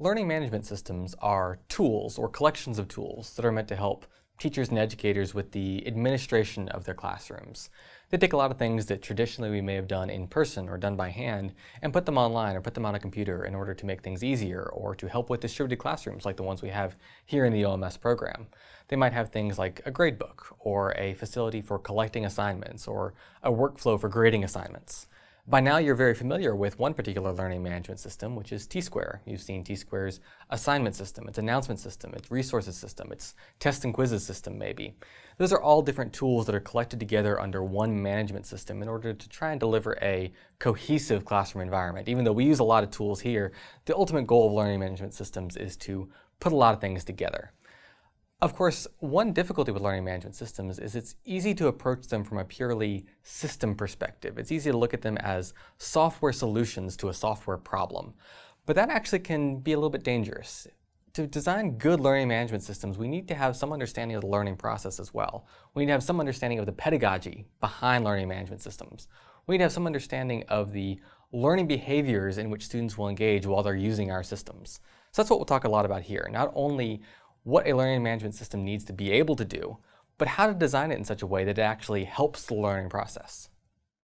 Learning management systems are tools or collections of tools that are meant to help teachers and educators with the administration of their classrooms. They take a lot of things that traditionally we may have done in person or done by hand and put them online or put them on a computer in order to make things easier or to help with distributed classrooms like the ones we have here in the OMS program. They might have things like a gradebook or a facility for collecting assignments or a workflow for grading assignments. By now you're very familiar with one particular learning management system, which is T-Square. You've seen T-Square's assignment system, its announcement system, its resources system, its test and quizzes system maybe. Those are all different tools that are collected together under one management system in order to try and deliver a cohesive classroom environment. Even though we use a lot of tools here, the ultimate goal of learning management systems is to put a lot of things together. Of course, one difficulty with learning management systems is it's easy to approach them from a purely system perspective. It's easy to look at them as software solutions to a software problem. But that actually can be a little bit dangerous. To design good learning management systems, we need to have some understanding of the learning process as well. We need to have some understanding of the pedagogy behind learning management systems. We need to have some understanding of the learning behaviors in which students will engage while they're using our systems. So that's what we'll talk a lot about here. Not only what a learning management system needs to be able to do, but how to design it in such a way that it actually helps the learning process.